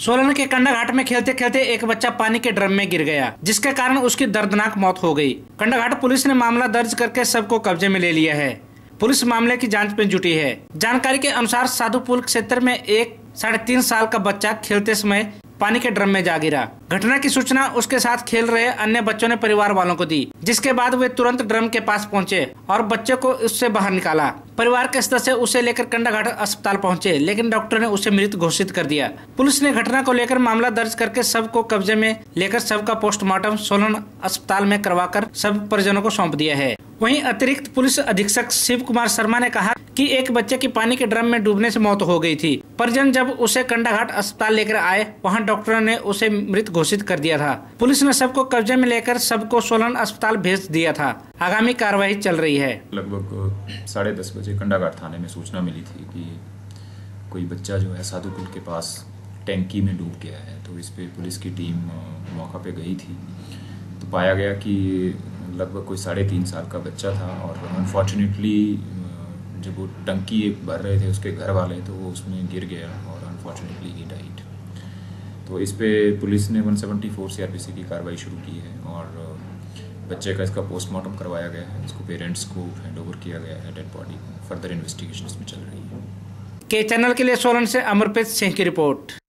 सोलन के कंडा घाट में खेलते खेलते एक बच्चा पानी के ड्रम में गिर गया, जिसके कारण उसकी दर्दनाक मौत हो गई। कंडा घाट पुलिस ने मामला दर्ज करके सबको कब्जे में ले लिया है। पुलिस मामले की जाँच में जुटी है। जानकारी के अनुसार साधुपुल क्षेत्र में एक साढ़े तीन साल का बच्चा खेलते समय पानी के ड्रम में जा गिरा। घटना की सूचना उसके साथ खेल रहे अन्य बच्चों ने परिवार वालों को दी, जिसके बाद वे तुरंत ड्रम के पास पहुँचे और बच्चे को उससे बाहर निकाला। परिवार के सदस्य उसे लेकर कंडाघाट अस्पताल पहुँचे, लेकिन डॉक्टर ने उसे मृत घोषित कर दिया। पुलिस ने घटना को लेकर मामला दर्ज करके सबको कब्जे में लेकर सब का पोस्टमार्टम सोलन अस्पताल में करवाकर सब परिजनों को सौंप दिया है। वहीं अतिरिक्त पुलिस अधीक्षक शिव कुमार शर्मा ने कहा कि एक बच्चे की पानी के ड्रम में डूबने से मौत हो गई थी। परिजन जब उसे कंडाघाट अस्पताल लेकर आए, वहाँ डॉक्टरों ने उसे मृत घोषित कर दिया था। पुलिस ने सबको कब्जे में लेकर सबको सोलन अस्पताल भेज दिया था। आगामी कार्रवाई चल रही है। लगभग साढ़े दस बजे कंडाघाट थाने में सूचना मिली थी कि कोई बच्चा जो है साधुपुल के पास टैंकी में डूब गया है। तो इस पे पुलिस की टीम मौका पे गई थी। तो पाया गया कि लगभग कोई साढ़े तीन साल का बच्चा था और अनफॉर्चुनेटली जब वो टंकी एक भर रहे थे उसके घर वाले तो वो उसमें गिर गया और अनफॉर्चुनेटली ही डाइट तो इस पर पुलिस ने 174 सीआरपीसी की कार्रवाई शुरू की है और बच्चे का इसका पोस्टमार्टम करवाया गया है इसको पेरेंट्स को हैंड ओवर किया गया है डेड बॉडी फर्दर इन्वेस्टिगेशन इसमें चल रही है। के चैनल के लिए सोलन से अमरप्रीत सिंह की रिपोर्ट।